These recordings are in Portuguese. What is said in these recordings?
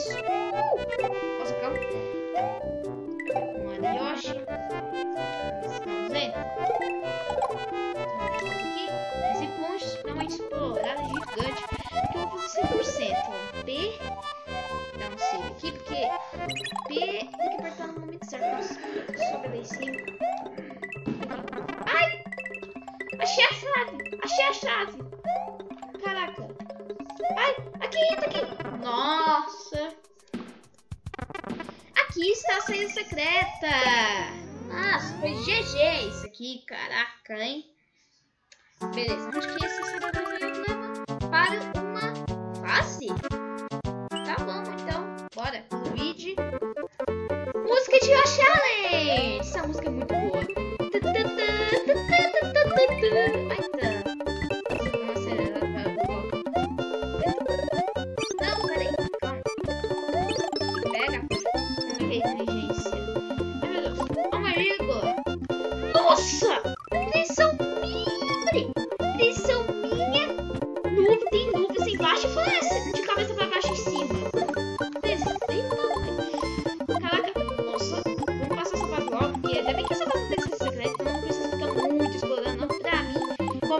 isso.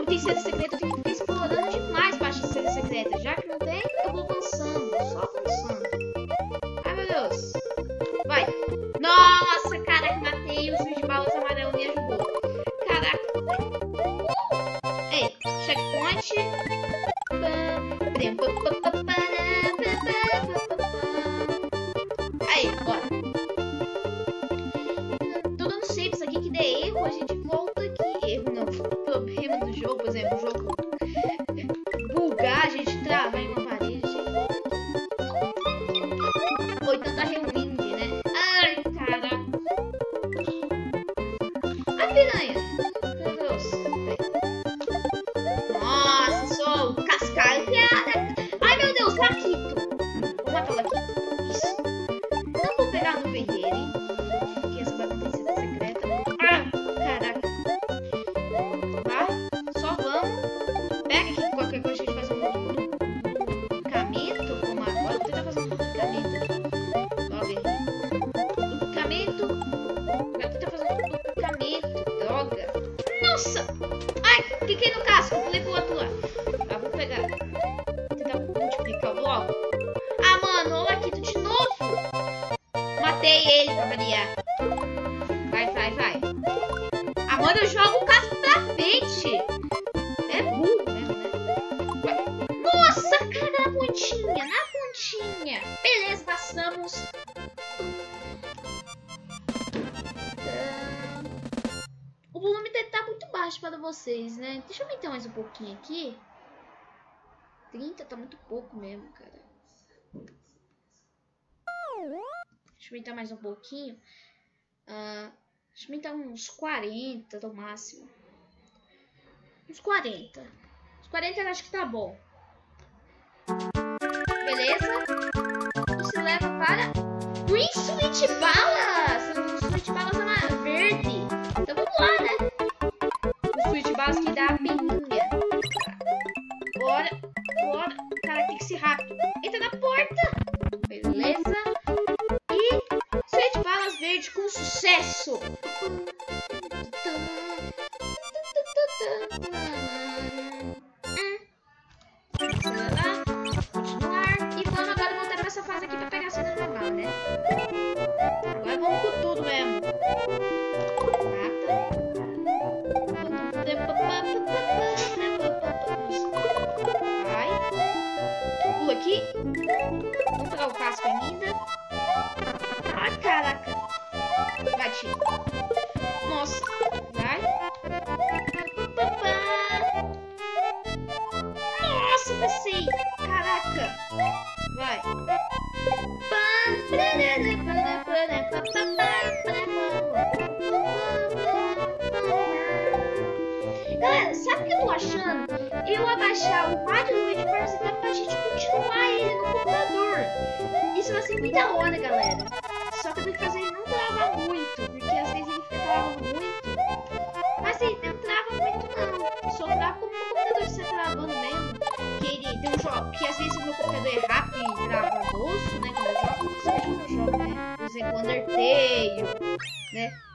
confiesa el crocodile. vocês, né? Deixa eu meter mais um pouquinho aqui. 30 tá muito pouco mesmo, cara. Deixa eu meter mais um pouquinho. Uh, deixa eu aumentar uns 40 no máximo. Uns 40. Uns 40 eu acho que tá bom. Beleza? Isso leva para... Green Switch Balas! básica e da peninha. Bora, bora. Cara, tem que ser rápido. Entra na porta. Beleza. E sete balas verdes com sucesso. pegar e bolso, né? Quando eu jogo, que eu jogo, né? Por exemplo, Undertale, né?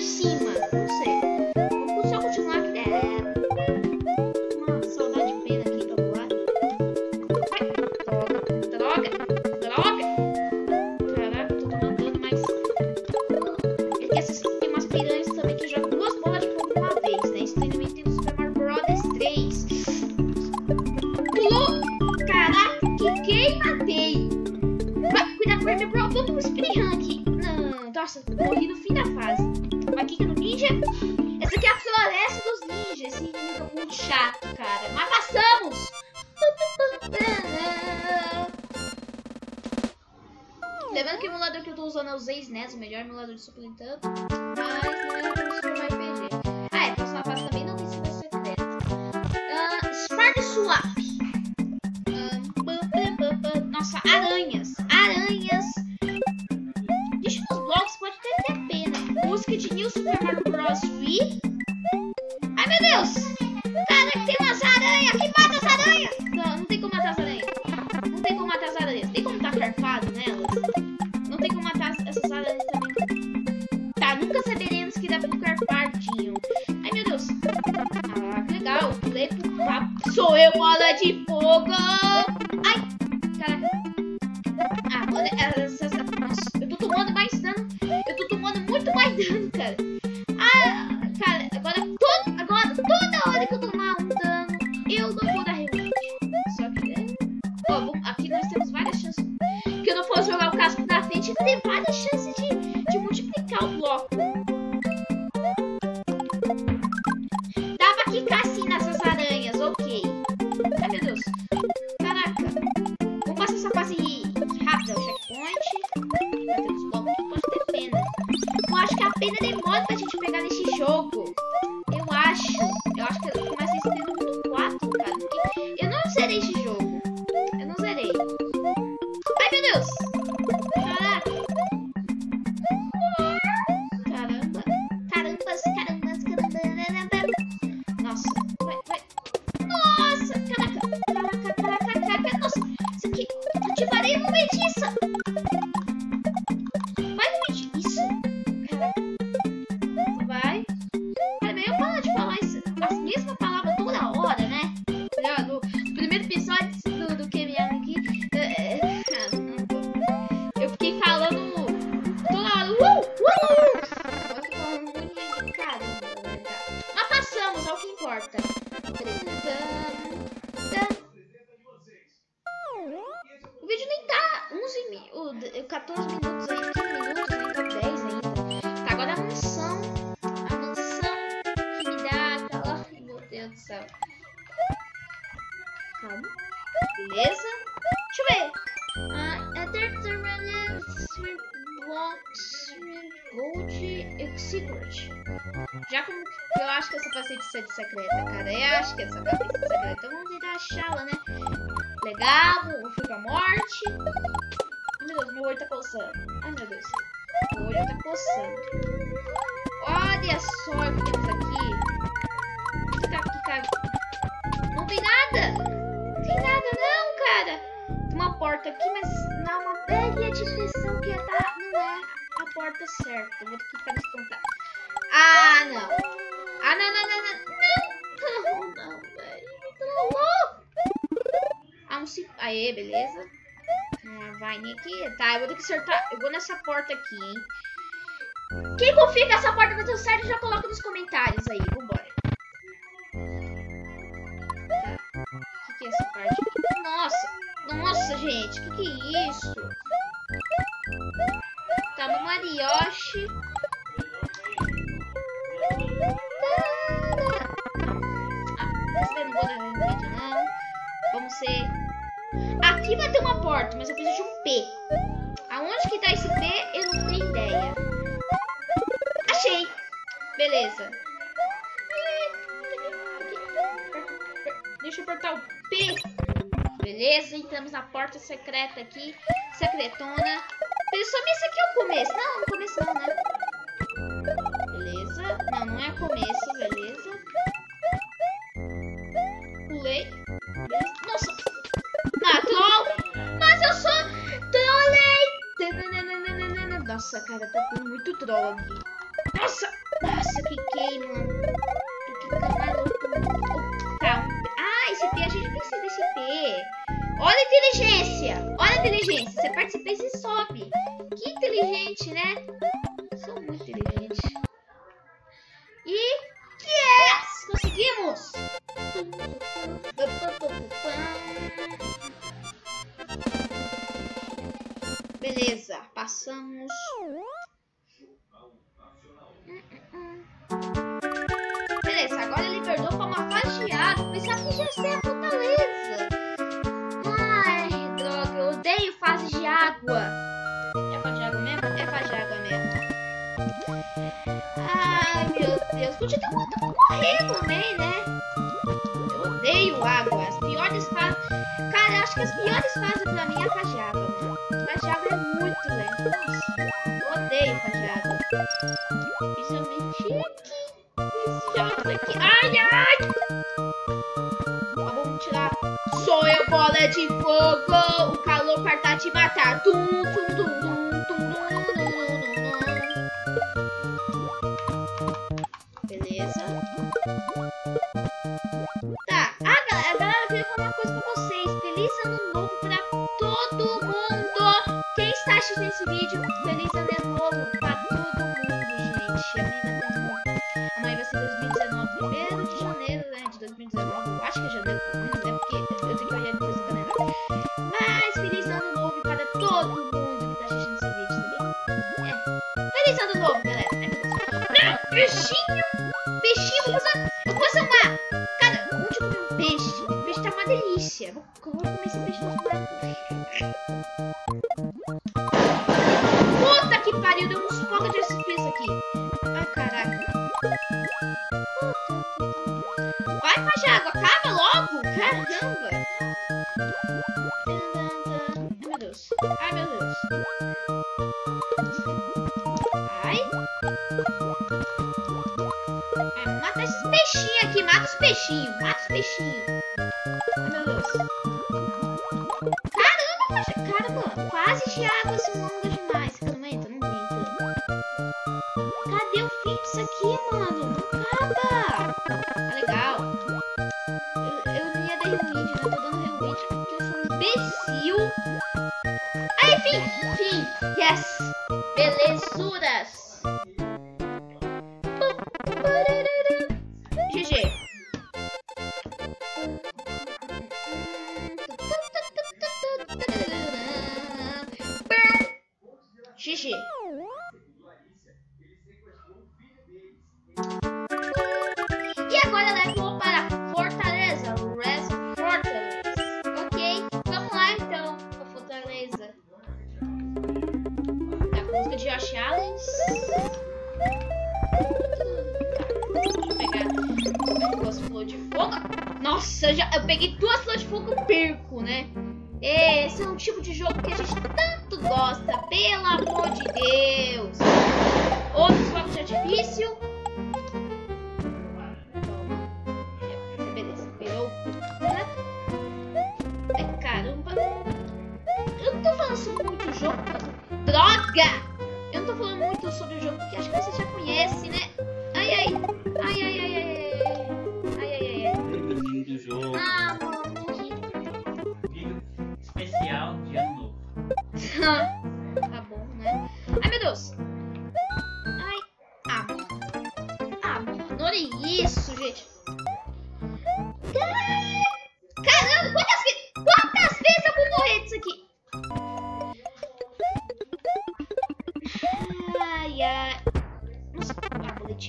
see usando, os usei SNES, o melhor emulador de Super Nintendo. Mas não era como se RPG. Ah, é, porque essa fase também não tem 50 uh, Smart Swap. bola de fogo. O vídeo nem tá 11 mil, 14 mil. Secreta, cara. Eu acho que essa vai ser secreta. Então vamos tentar achá-la, né? Legal, vou fui pra morte. Meu Deus, meu olho tá coçando. Ai, meu Deus. Meu olho tá coçando. Olha só o que temos aqui. O que tá aqui, cara? Não tem nada. Não tem nada, não, cara. Tem uma porta aqui, mas não uma velha impressão que tá, não é a porta certa. Vou ter que ficar descontado. Ah, não. Ah, não, não, não, não. Aê, beleza. Uma vaininha aqui. Tá, eu vou ter que acertar. Eu vou nessa porta aqui, hein. Quem confia que essa porta vai ter certo, já coloca nos comentários aí. Vambora. Tá. O que, que é essa parte? Nossa. Nossa, gente. O que, que é isso? Tá no Marioshi. Aqui vai ter uma porta, mas eu preciso de um P. Aonde que tá esse P, eu não tenho ideia. Achei. Beleza. Deixa eu apertar o P. Beleza, entramos na porta secreta aqui. Secretona. Pessoal, esse aqui é o começo. Não, não é começo não, né? Beleza. Não, não é começo, Nossa, cara, tá tendo muito troll aqui. Nossa. Nossa, que queima. Que maluco. Tá. Ah, esse P, a gente precisa desse P. Olha a inteligência. Olha a inteligência. Você participa e sobe. Que inteligente, né? Sou muito inteligente. E... Yes! Conseguimos! Beleza, passamos. Beleza, agora ele perdoou pra de água. Pensava que já sei a Ai, meu Deus. Podia ter um correr também, né? Eu odeio água. As piores fases. Cara, acho que as piores fases pra mim é a. Fase de água é muito lento. Eu odeio água. Principalmente aqui. Esse jogo aqui. Ai, ai! Vamos tirar. Sou eu, bola de fogo. O calor parta te matar. Tum, Vai, faixa água, acaba logo! Caramba! Ai, meu Deus. Ai, meu Deus. Ai. Ai, mata esses peixinhos aqui, mata os peixinhos, mata os peixinhos. Ai, meu Deus. Caramba, faixa... Caramba, fase de água se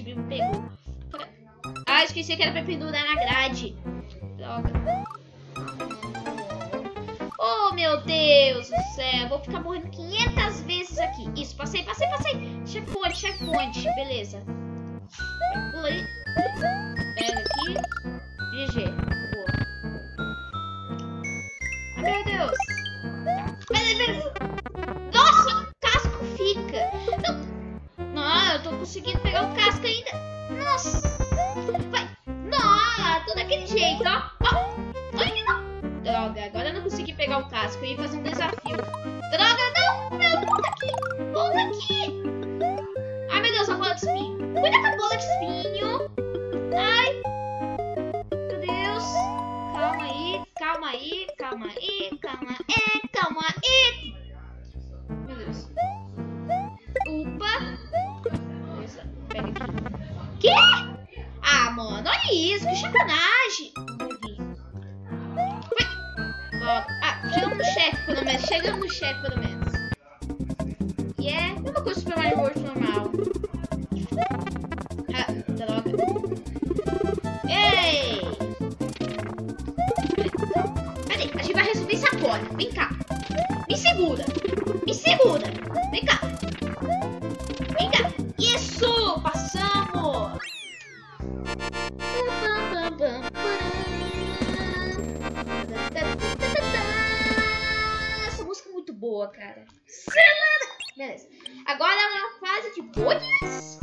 Me pegou. Ah, esqueci que era pra pendurar na grade. Droga. Oh, meu Deus do céu. Vou ficar morrendo 500 vezes aqui. Isso, passei, passei, passei. Checkpoint, checkpoint. Beleza. Pula aí. Pega aqui. GG. Me segura. Me segura. Vem cá. Vem cá. Isso! Passamos! Essa música é muito boa, cara. Acelera! Beleza. Agora é na fase de bolhas.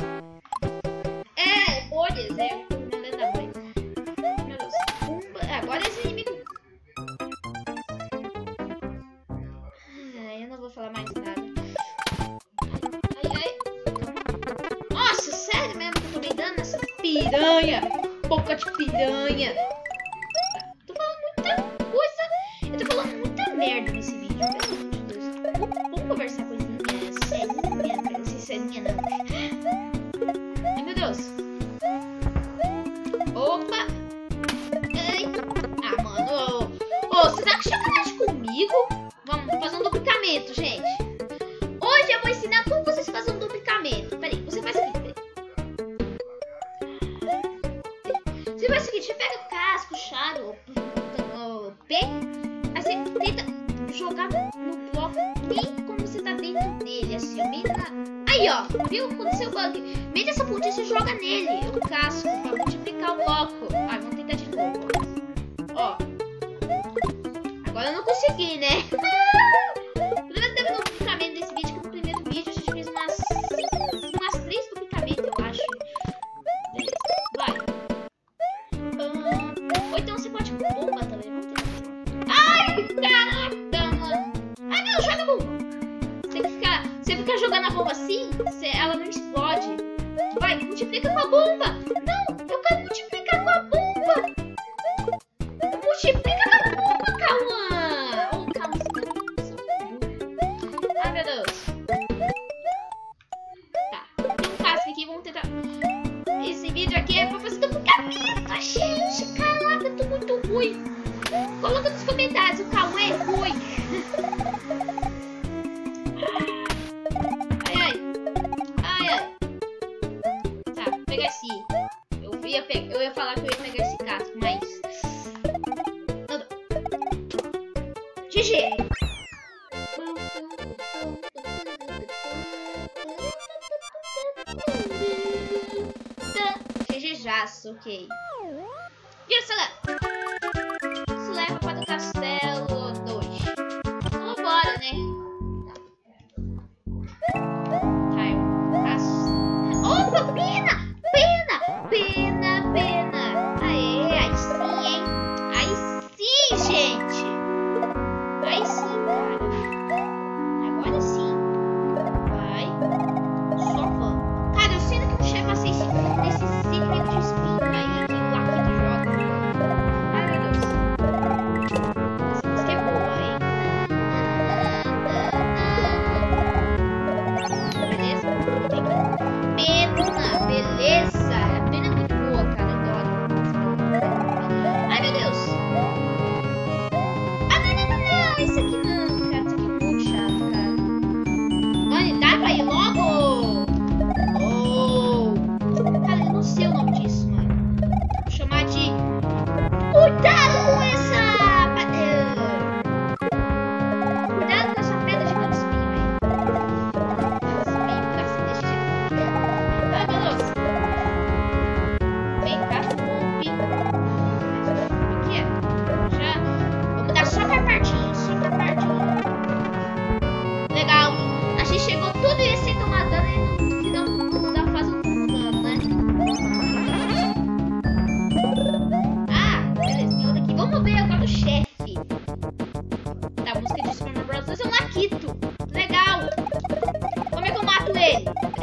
É, bolhas, é. merda nesse vídeo, pelo amor Vamos conversar com coisinha serinha, serinha não. É é Ai, meu Deus. Opa. Ai. Ah, mano. Ô, oh, oh, vocês acham sacanagem comigo? Vamos fazer um duplicamento, gente. うね。achei esse caraca, tô tá muito ruim. Coloca nos comentários.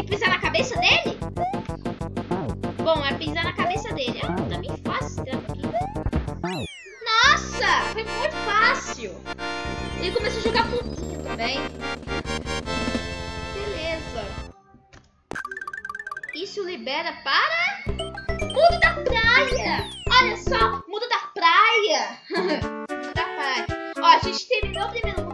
que pisar na cabeça dele? Bom, é pisar na cabeça dele. Ah, tá bem fácil. Tá? Nossa! Foi muito fácil! Ele começou a jogar foguinho também. Beleza. Isso libera para... Mundo da praia! Olha só! Mundo da praia! mundo da praia. Ó, a gente terminou o primeiro mundo